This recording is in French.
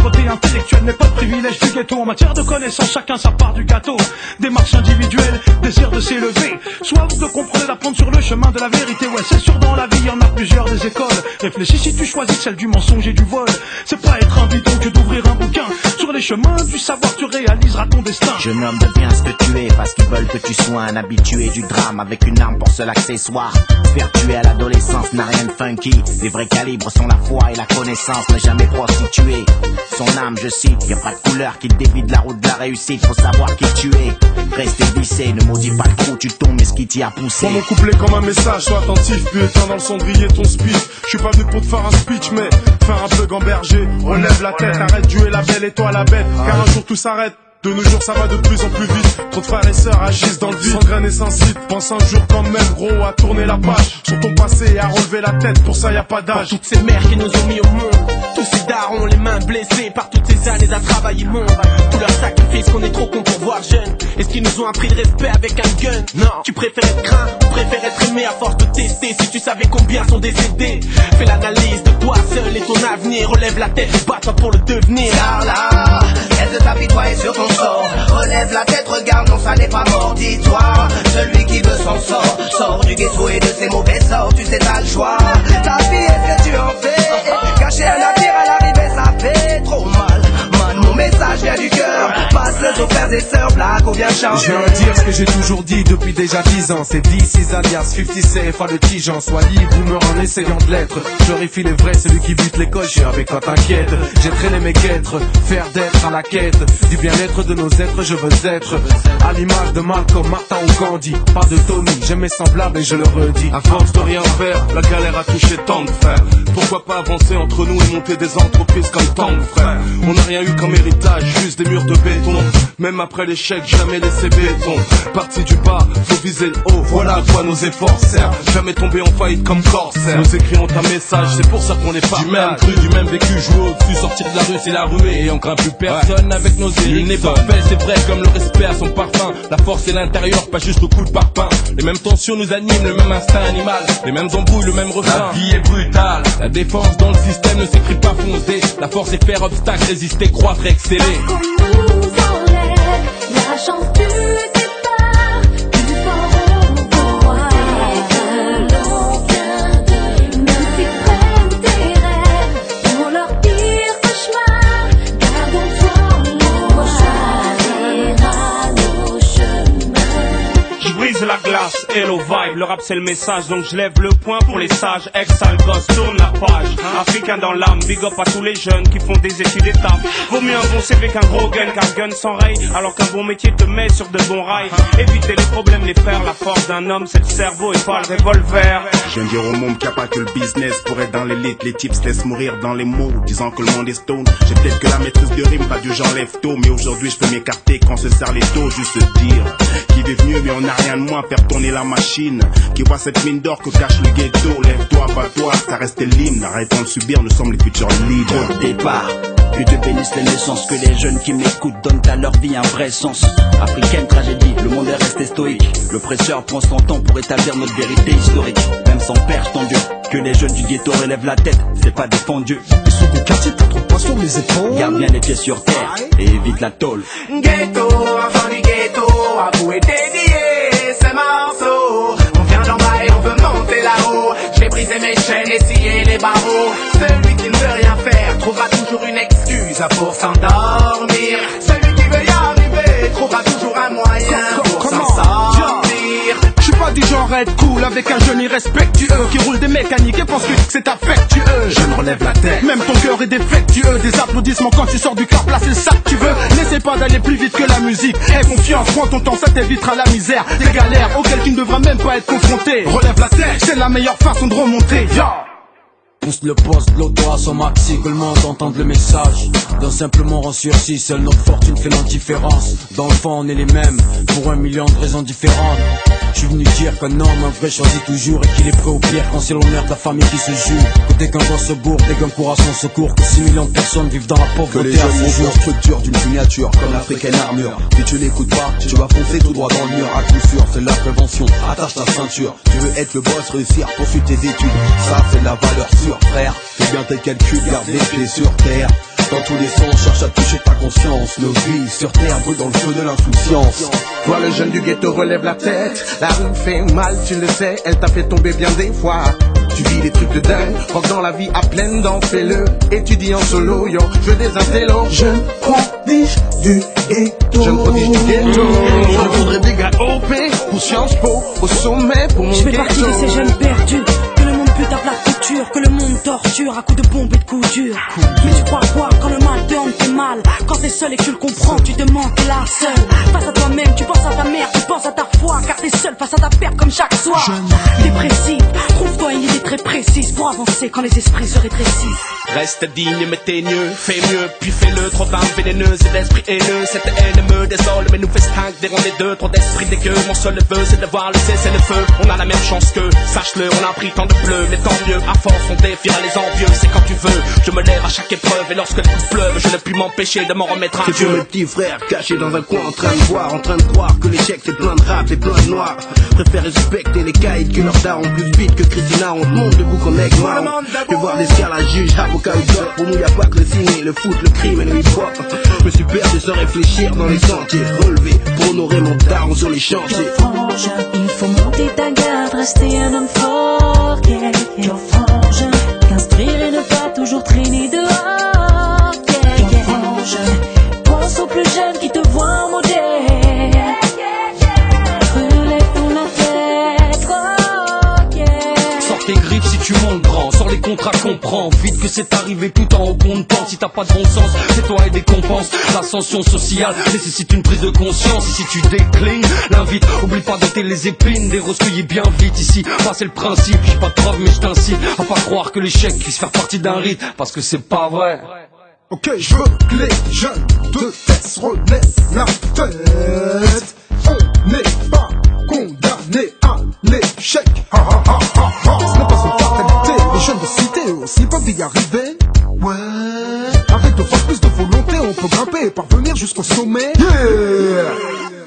propreté intellectuelle, mais pas de privilège du ghetto. En matière de connaissance, chacun sa part du gâteau. Démarche individuelle, désir de s'élever. Soif de comprendre et d'apprendre sur le chemin de la vérité. Ouais, c'est sûr, dans la vie, y en a plusieurs des écoles. Réfléchis si tu choisis celle du mensonge et du vol. C'est pas être un bidon que d'ouvrir un chemins du savoir, tu réaliseras ton destin. Jeune homme, deviens ce que tu es, parce qu'ils veulent que tu sois un habitué du drame, avec une arme pour seul accessoire. Faire tuer à l'adolescence n'a rien de funky. Les vrais calibres sont la foi et la connaissance, ne jamais prostituer. Son âme, je cite, y a pas de couleur qui te dévie de la route de la réussite, faut savoir qui tu es. Restez vissé, ne maudis pas le trou, tu tombes, mais ce qui t'y a poussé. Prends mon couplet comme un message, sois attentif, puis éteins dans le cendrier ton speech. Je suis pas venu pour te faire un speech, mais faire un peu gamberger. Relève la tête, arrête de jouer la belle et toi la car un jour tout s'arrête. De nos jours ça va de plus en plus vite. Trop de frères et sœurs agissent dans le vide. Sans graines et sans Pense un jour quand même gros à tourner la page. Sur ton passé et à relever la tête. Pour ça y a pas d'âge. Toutes ces mères qui nous ont mis au monde. Tous ces darons les mains blessées Par toutes ces années à travailler Sacrifices qu'on est trop con pour voir jeune? Est-ce qu'ils nous ont appris le respect avec un gun? Non. Tu préfères être craint ou préfères être aimé à force de tester? Si tu savais combien sont décédés Fais l'analyse de toi seul et ton avenir. Relève la tête et bats-toi pour le devenir. Car là, reste de t'apitoyer sur ton sort? Relève la tête, regarde, non ça n'est pas mort. Dis-toi, celui qui veut s'en sort Sort du ghetto et de ses mauvais sorts. Tu sais t'as le choix. Ta vie est-ce que tu en fais? Cacher un vient du cœur. Frères et sœurs, blague on vient chanter. Je viens dire ce que j'ai toujours dit depuis déjà 10 ans. C'est 10, 6 alias, 50 CFA le tigeant Sois libre ou meurs en essayant de l'être. J'horrifie les vrais, celui qui bute l'école J'ai avec toi t'inquiète J'ai traîné mes guêtres, faire d'être à la quête Du bien-être de nos êtres, je veux être À l'image de Malcolm, Martin ou Gandhi. Pas de Tony, j'ai mes semblables et je le redis. À force de rien faire, la galère a touché tant de frères. Pourquoi pas avancer entre nous et monter des entreprises comme tant de frères? On n'a rien eu comme héritage, des murs de béton. Même après l'échec, jamais laissé béton Parti du bas, faut viser le haut. Voilà à quoi nos efforts servent. Jamais tomber en faillite comme corsaire. Nos écrits ont un message, c'est pour ça qu'on est pas Du même cru, du même vécu, jouer au-dessus, sortir de la rue, c'est la ruée. Et on craint plus personne avec nos élites. n'est pas fait, c'est vrai comme le respect à son parfum La force est l'intérieur, pas juste au coup de parpaing. Les mêmes tensions nous animent, le même instinct animal. Les mêmes embrouilles, le même refrain. La vie est brutale. La défense dans le système ne s'écrit pas foncé La force est faire obstacle, résister, croître, exceller. Qu'on nous enlève la chance la glace, hello vibe, le rap c'est le message donc je lève le point pour les sages, ex gosse, tourne la page, africain dans l'âme, big up à tous les jeunes qui font des études d'étape, vaut mieux un bon CV qu'un gros gun, car gun s'enraye, alors qu'un bon métier te met sur de bons rails, éviter les problèmes, les frères, la force d'un homme c'est le cerveau et pas le revolver. Je viens dire au monde qu'il n'y a pas que le business pour être dans l'élite. Les types se laissent mourir dans les mots, disant que le monde est stone. J'ai peut-être que la maîtrise de rime, pas du j'enlève tôt. Mais aujourd'hui, je peux m'écarter quand se serre les taux. Juste dire qui vive mieux, mais on n'a rien de moins. Faire tourner la machine. Qui voit cette mine d'or que cache le ghetto. Lève-toi, pas toi, ça reste l'hymne. Arrêtons de subir, nous sommes les futurs leaders. Au départ. Que Dieu bénisse les naissances, que les jeunes qui m'écoutent donnent à leur vie un vrai sens. Africaine tragédie, le monde est resté stoïque. L'oppresseur prend son temps pour établir notre vérité historique. Même sans perche tendu, que les jeunes du ghetto relèvent la tête, c'est pas défendu. Ils sont des quartiers, t'as trop poids sur les épaules Garde bien les pieds sur terre et évite la tôle. Ghetto, enfant du ghetto, avoué dédié, chaînes et les barreaux. Celui qui ne veut rien faire trouvera toujours une excuse pour s'endormir. Cool avec un jeune irrespectueux qui roule des mécaniques et pense que c'est affectueux. Je me relève la tête. Même ton cœur est défectueux. Des applaudissements quand tu sors du car, le sac que tu veux. N'essaie pas d'aller plus vite que la musique. Aie confiance, prends ton temps, ça t'évitera la misère. Des galères auxquelles tu ne devras même pas être confronté. Relève la tête. C'est la meilleure façon de remonter. Pousse le poste, l'auto à son maxi, que le monde entende le message. D'un simplement en sursis, seule notre fortune fait l'indifférence. Dans le fond, on est les mêmes, pour un million de raisons différentes. Je suis venu dire qu'un homme, un vrai choisit toujours et qu'il est prêt au pire quand c'est l'honneur de la famille qui se joue. Que dès qu'un gosse se bourre, dès qu'un court à son secours, que 6 millions de personnes vivent dans la Que pauvreté les à jeunes leur structure d'une signature comme l'africaine armure. Si tu n'écoutes pas, tu vas foncer tout droit dans le mur. À coup sûr, c'est la prévention. Attache ta ceinture. Tu veux être le boss, réussir, poursuivre tes études. Ça, c'est la valeur sûre, frère. Fais bien tes calculs, garde les pieds sur terre. dans tous les sens, cherche à toucher ta conscience. Nos vies sur terre brûlent dans le feu de l'insouciance. Toi le jeune du ghetto relève la tête La rue fait mal tu le sais Elle t'a fait tomber bien des fois tu vis des trucs de dingue, rock dans la vie à pleine dents, fais-le, étudie en solo, yo, je veux des intellos. Jeune prodige du ghetto. Jeune prodige du ghetto. Je voudrais des gars OP, pour Sciences Po, au sommet, pour mon Je fais ghetto. partie de ces jeunes perdus Que le monde torture à coups de bombes et de coups durs. Mais tu crois quoi quand le mal te hante fait mal? Quand t'es seul et que tu le comprends Tu te manques là seul. Face à toi-même tu penses à ta mère Tu penses à ta foi Car t'es seul face à ta perte comme chaque soir. Dépressif avancer quand les esprits se rétrécissent. Reste digne mais teigneux, fais mieux, puis fais-le. Trop d'âmes vénéneuses et d'esprits haineux Cette haine me désole mais nous fait stingue Des ronds des deux, trop d'esprits dégueux Mon seul vœu c'est de voir le cesser le feu On a la même chance que, sache-le, on a pris tant de bleu Mais tant mieux, à force on défiera les envieux. C'est quand tu veux, je me lève à chaque épreuve Et lorsque les coups pleuvent, je ne puis m'empêcher de m'en remettre à C'est pour mes Dieu petits frères cachés dans un coin en train de boire, en train de croire que l'échec c'est plein de rap et plein de noirs. Préfère respecter les caïds que leurs darons plus vite que Christina, on te montre debout comme mec marron. Que voir des scales juge, avocat ou doc, pour nous y a pas que le ciné, le foot, le crime et le hip-hop. Me suis perdu sans réfléchir dans les sentiers, relevé pour honorer mon daron sur les chantiers. Il faut monter ta garde, rester un homme fort. Yeah, yeah. Frangin, t'instruire et ne pas c'est arrivé tout en haut bon temps. Si t'as pas de bon sens, c'est toi et des compenses. L'ascension sociale nécessite une prise de conscience. Et si tu déclines, l'invite, oublie pas d'ôter les épines, des roses cueillies bien vite ici. Bah, c'est le principe, j'ai pas de preuve mais je t'incite à pas croire que l'échec puisse faire partie d'un rite, parce que c'est pas vrai. Ok, je veux que les jeunes de la tête. On n'est pas condamné à l'échec. De cité aussi peuvent y arriver. Ouais. Avec deux fois plus de volonté, on peut grimper et parvenir jusqu'au sommet. Yeah.